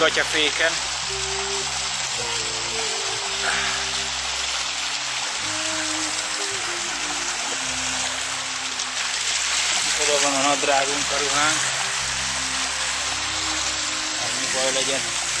gatyaféken. Oda van a nadrágunk, a ruhánk. Hát Annyi baj legyen.